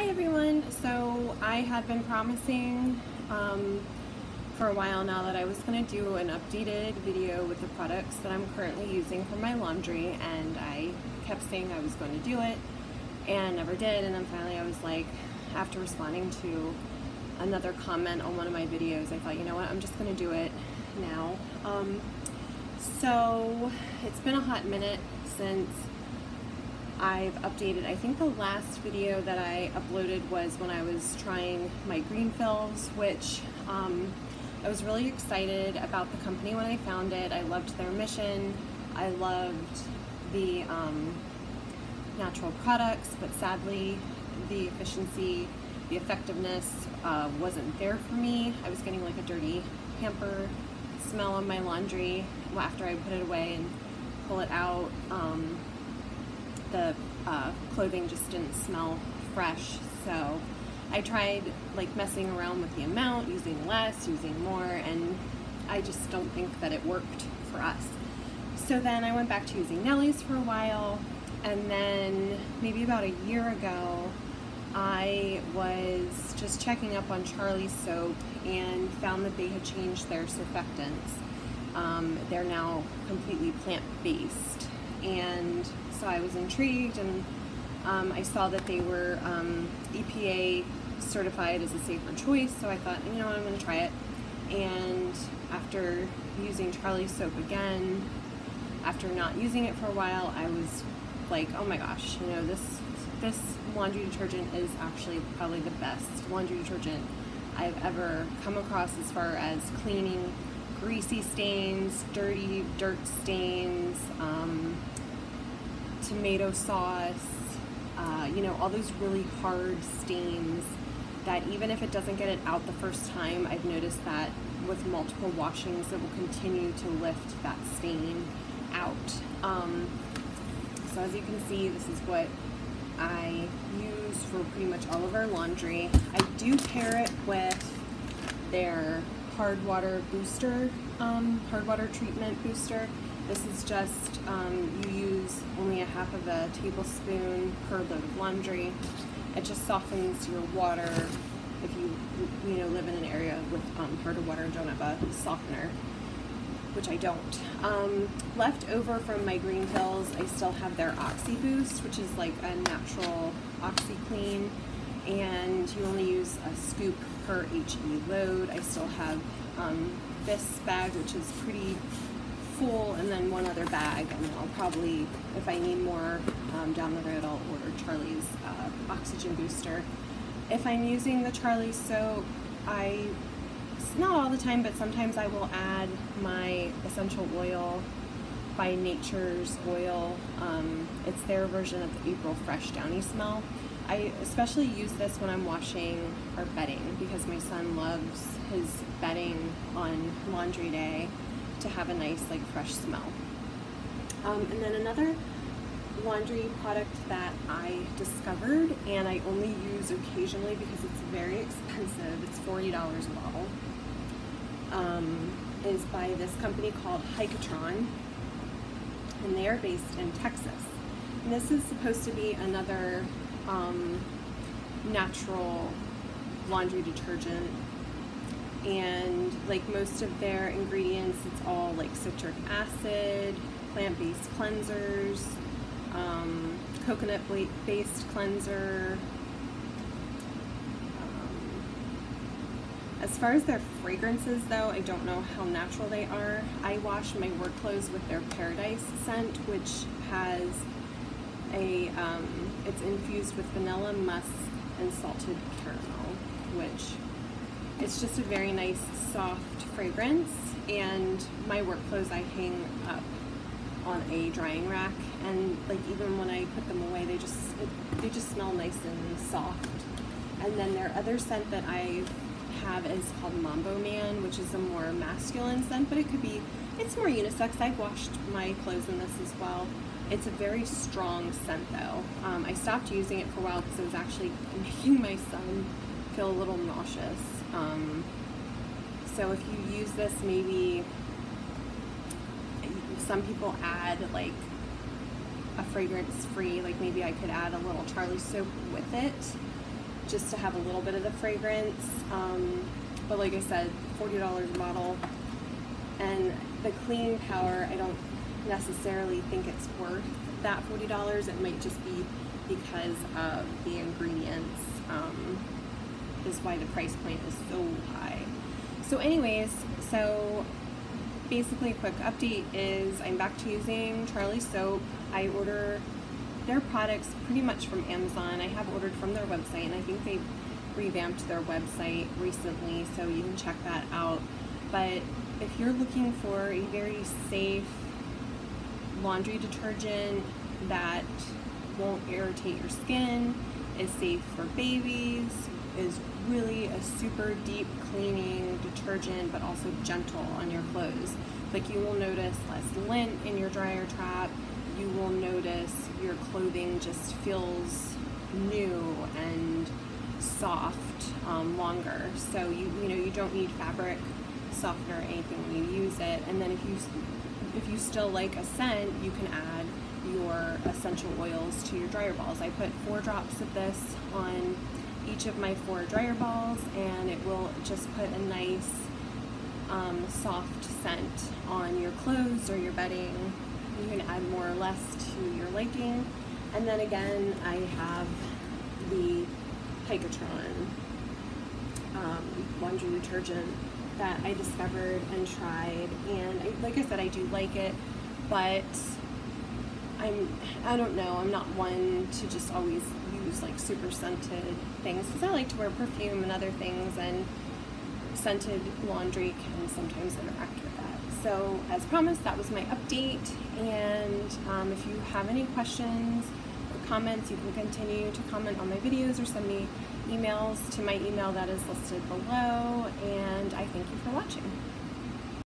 Hi everyone! So I had been promising um, for a while now that I was going to do an updated video with the products that I'm currently using for my laundry and I kept saying I was going to do it and never did and then finally I was like after responding to another comment on one of my videos I thought you know what I'm just going to do it now. Um, so it's been a hot minute since I've updated. I think the last video that I uploaded was when I was trying my green fills, which um, I was really excited about the company when I found it. I loved their mission. I loved the um, natural products, but sadly the efficiency, the effectiveness uh, wasn't there for me. I was getting like a dirty hamper smell on my laundry after I put it away and pull it out. Um, the uh, clothing just didn't smell fresh. So I tried like messing around with the amount, using less, using more, and I just don't think that it worked for us. So then I went back to using Nellie's for a while, and then maybe about a year ago, I was just checking up on Charlie's soap and found that they had changed their surfactants. Um, they're now completely plant-based and so I was intrigued and um, I saw that they were um, EPA certified as a safer choice so I thought you know I'm going to try it. And after using Charlie's soap again after not using it for a while I was like oh my gosh you know this this laundry detergent is actually probably the best laundry detergent I've ever come across as far as cleaning greasy stains, dirty dirt stains, um, tomato sauce, uh, you know, all those really hard stains that even if it doesn't get it out the first time, I've noticed that with multiple washings, it will continue to lift that stain out. Um, so as you can see, this is what I use for pretty much all of our laundry. I do pair it with their hard water booster, um, hard water treatment booster. This is just, um, you use only a half of a tablespoon per load of laundry. It just softens your water if you, you know, live in an area with um, water and don't have a softener, which I don't. Um, left over from my green fills, I still have their Oxy Boost, which is like a natural OxiClean, and you only use a scoop per HE load. I still have um, this bag, which is pretty full and then one other bag and I'll probably, if I need more um, down the road, I'll order Charlie's uh, oxygen booster. If I'm using the Charlie soap, I, not all the time, but sometimes I will add my essential oil by Nature's Oil. Um, it's their version of the April Fresh Downy smell. I especially use this when I'm washing our bedding because my son loves his bedding on laundry day to have a nice like fresh smell. Um, and then another laundry product that I discovered and I only use occasionally because it's very expensive, it's $40 a bottle, um, is by this company called Hiketron and they are based in Texas. And this is supposed to be another um, natural laundry detergent. And like most of their ingredients it's all like citric acid plant-based cleansers um, coconut based cleanser. Um, as far as their fragrances though I don't know how natural they are. I wash my work clothes with their paradise scent which has a um, it's infused with vanilla musk and salted caramel which it's just a very nice soft fragrance. And my work clothes I hang up on a drying rack. And like even when I put them away they just it, they just smell nice and soft. And then their other scent that I have is called Mambo Man which is a more masculine scent but it could be it's more unisex I've washed my clothes in this as well it's a very strong scent though um, I stopped using it for a while because it was actually making my son feel a little nauseous um, so if you use this, maybe some people add like a fragrance free, like maybe I could add a little Charlie soap with it. just to have a little bit of the fragrance. Um, but like I said, $40 a bottle. And the cleaning power, I don't necessarily think it's worth that $40. It might just be because of the ingredients um, is why the price point is so high. So anyways, so basically a quick update is I'm back to using Charlie Soap. I order their products pretty much from Amazon. I have ordered from their website and I think they revamped their website recently so you can check that out. But if you're looking for a very safe laundry detergent that won't irritate your skin, is safe for babies, is really a super deep cleaning detergent but also gentle on your clothes. Like you will notice less lint in your dryer trap, you will notice your clothing just feels new and soft um, longer. So you you know you don't need fabric softener or anything when you use it. And then if you if you still like a scent, you can add your essential oils to your dryer balls. I put four drops of this on each of my four dryer balls and it will just put a nice um, soft scent on your clothes or your bedding. You can add more or less to your liking. And then again, I have the Hiketron um, laundry detergent that I discovered and tried. And I, like I said, I do like it, but I'm, I don't know, I'm not one to just always use like super scented things because I like to wear perfume and other things and scented laundry can sometimes interact with that. So as promised, that was my update and um, if you have any questions or comments, you can continue to comment on my videos or send me emails to my email that is listed below and I thank you for watching.